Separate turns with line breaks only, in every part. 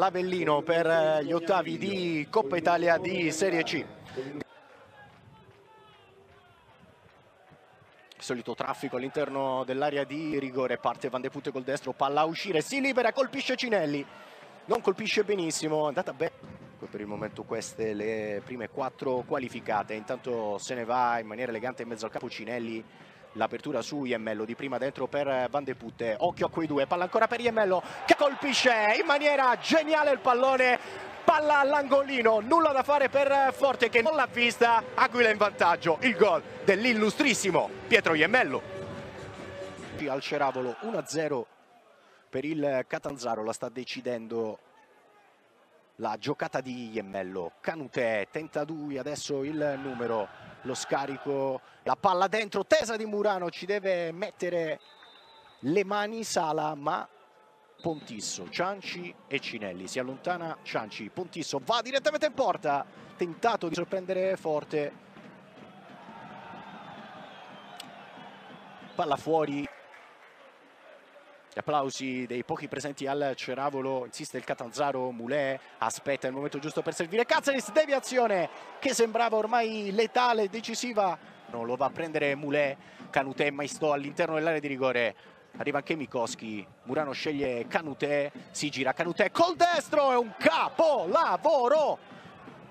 l'Avellino per eh, gli ottavi di Coppa Italia di Serie C. solito traffico all'interno dell'area di rigore, parte Van de Putte col destro, palla a uscire, si libera, colpisce Cinelli, non colpisce benissimo, è andata bene. Per il momento queste le prime quattro qualificate, intanto se ne va in maniera elegante in mezzo al campo Cinelli, l'apertura su Iemmello di prima dentro per Van de Putte, occhio a quei due, palla ancora per Iemmello che colpisce in maniera geniale il pallone, palla all'angolino, nulla da fare per Forte che non l'ha vista, Aquila in vantaggio, il gol dell'illustrissimo Pietro Iemmello. Al Ceravolo 1-0 per il Catanzaro, la sta decidendo la giocata di Iemmello, Canutè tenta lui adesso il numero, lo scarico, la palla dentro, tesa di Murano, ci deve mettere le mani Sala ma Pontisso, Cianci e Cinelli, si allontana Cianci, Pontisso va direttamente in porta, tentato di sorprendere Forte, palla fuori applausi dei pochi presenti al Ceravolo, insiste il Catanzaro, Mulè aspetta il momento giusto per servire Cazzaris, deviazione che sembrava ormai letale, decisiva, non lo va a prendere Mulè, Canutè Maistò all'interno dell'area di rigore, arriva anche Mikoski, Murano sceglie Canutè, si gira Canutè col destro, è un capolavoro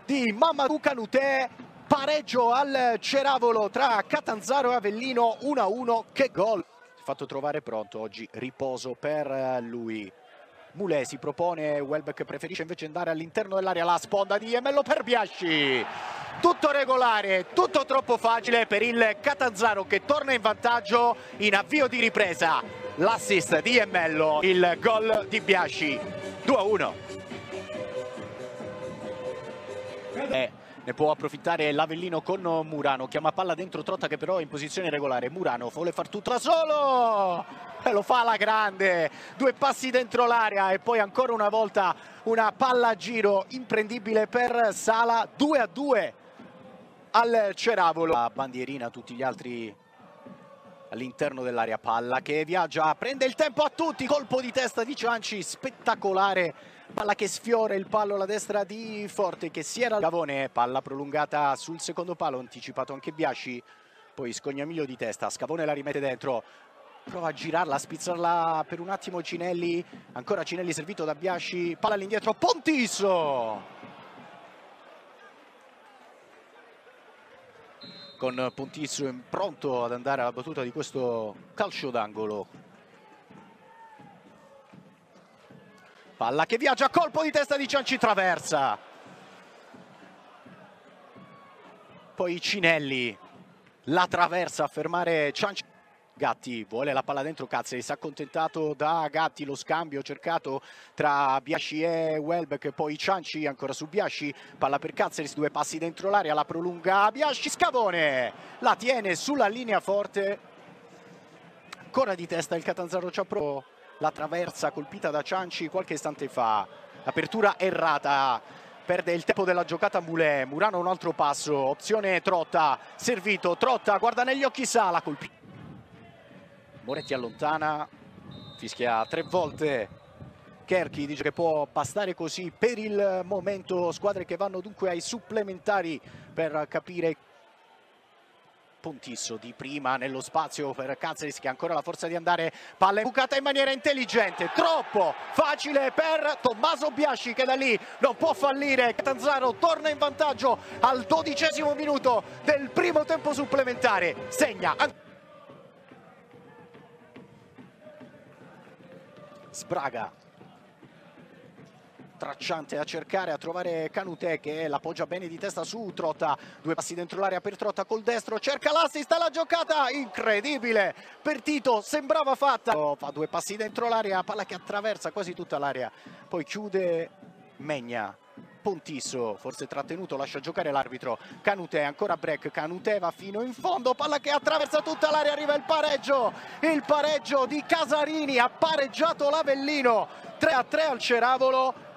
di Mamadou Canutè, pareggio al Ceravolo tra Catanzaro e Avellino, 1-1, che gol! Fatto trovare pronto oggi riposo per eh, lui. Mulè si propone Welbeck preferisce invece andare all'interno dell'area la sponda di Emello per Biasci tutto regolare, tutto troppo facile per il Catanzaro che torna in vantaggio in avvio di ripresa. L'assist di Emello il gol di Biasci. 2-1 eh ne può approfittare l'Avellino con Murano, chiama palla dentro Trotta che però è in posizione regolare, Murano vuole far tutto da solo! E lo fa alla grande, due passi dentro l'area e poi ancora una volta una palla a giro imprendibile per Sala, 2 a 2 al Ceravolo. La bandierina, tutti gli altri all'interno dell'area. Palla che viaggia, prende il tempo a tutti, colpo di testa di Cianci, spettacolare palla che sfiora il pallo alla destra di Forte che si era Gavone, palla prolungata sul secondo palo, anticipato anche Biasci, poi Scognamiglio di testa, Scavone la rimette dentro, prova a girarla, a spizzarla per un attimo Cinelli, ancora Cinelli servito da Biasci, palla all'indietro, Pontisso! Con Pontisso pronto ad andare alla battuta di questo calcio d'angolo. Palla che viaggia, colpo di testa di Cianci, traversa. Poi Cinelli la traversa a fermare Cianci. Gatti vuole la palla dentro, Cazzeri si è accontentato da Gatti, lo scambio cercato tra Biasci e Welbeck, poi Cianci ancora su Biasci, palla per Cazzeris, due passi dentro l'area, la prolunga Biasci, Scavone, la tiene sulla linea forte, ancora di testa il Catanzaro Ciapro la traversa colpita da Cianci qualche istante fa. Apertura errata, perde il tempo della giocata Mulè, Murano un altro passo, opzione Trotta, servito, Trotta guarda negli occhi Sala, colpito. Moretti allontana, fischia tre volte. Kerchi dice che può bastare così per il momento, squadre che vanno dunque ai supplementari per capire Pontisso di prima nello spazio per Cazzeris che ha ancora la forza di andare palla bucata in maniera intelligente. Troppo facile per Tommaso Biasci che da lì non può fallire. Catanzaro torna in vantaggio al dodicesimo minuto del primo tempo supplementare. Segna. Sbraga tracciante a cercare a trovare Canute che la poggia bene di testa su Trotta. Due passi dentro l'area per Trotta col destro. Cerca l'assist alla giocata. Incredibile. Per Tito sembrava fatta. Fa due passi dentro l'area. Palla che attraversa quasi tutta l'area. Poi chiude Megna. Pontisso forse trattenuto lascia giocare l'arbitro. Canute ancora break. Canute va fino in fondo. Palla che attraversa tutta l'area. Arriva il pareggio. Il pareggio di Casarini. Ha pareggiato l'Avellino. 3 a 3 al Ceravolo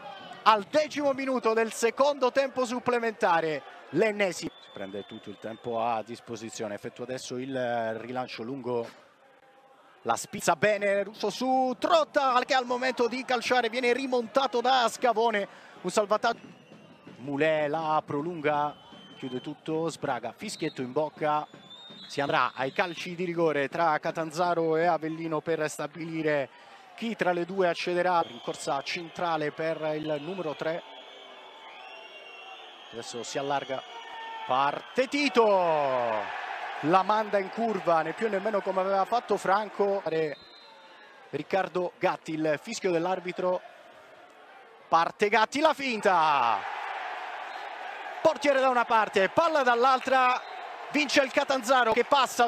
al decimo minuto del secondo tempo supplementare l'ennesimo si prende tutto il tempo a disposizione effettua adesso il rilancio lungo La spizza bene, Russo su Trotta che al momento di calciare viene rimontato da Scavone. Un salvataggio. Mulè la prolunga, chiude tutto, Sbraga, fischietto in bocca. Si andrà ai calci di rigore tra Catanzaro e Avellino per stabilire chi tra le due accederà. In corsa centrale per il numero 3. Adesso si allarga. Parte Tito! la manda in curva, né più nemmeno come aveva fatto Franco. Riccardo Gatti, il fischio dell'arbitro. Parte Gatti, la finta. Portiere da una parte, palla dall'altra. Vince il Catanzaro che passa